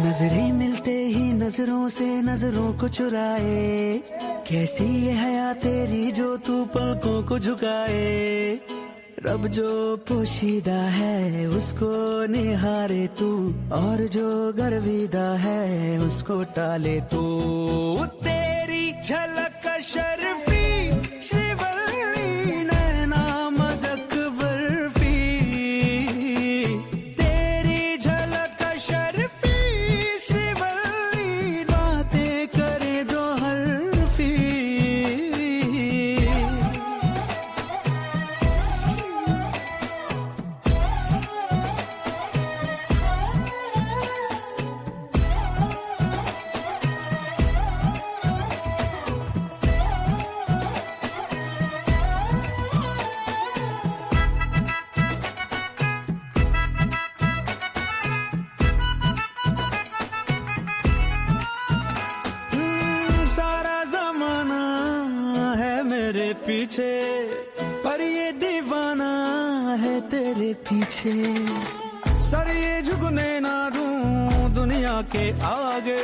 नज़रें मिलते ही नज़रों से नज़रों को चुराए। कैसी ये हया तेरी जो तू पलकों को झुकाए? रब जो पोशीदा है, उसको निहारे तू। और जो गर्विदा है, उसको टाले तू। तेरी झलक पीछे, पर ये दीवाना है तेरे पीछे। सर ये झुकने ना दूँ दुनिया के आगे,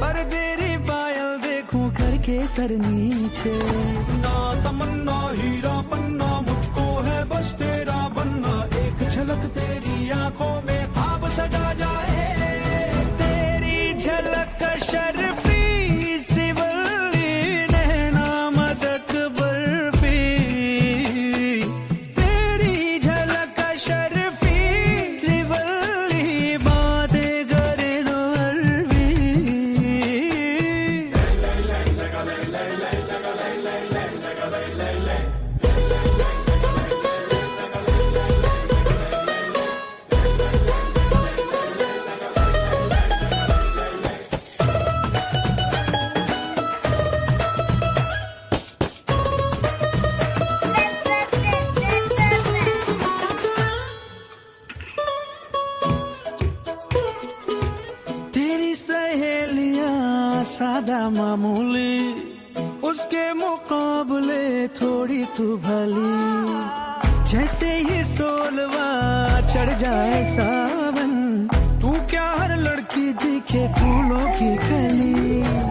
पर तेरी पायल देखूँ करके सर नीचे। ना तमन्ना, हीरा पन्ना मुझको है, बस तेरा बनना एक झलक तेरी आँखों में। सादा मामूली, उसके मुकाबले थोड़ी तू भली। जैसे ही सोलवा चढ़ जाए सावन, तू क्या हर लड़की दिखे फूलों की कली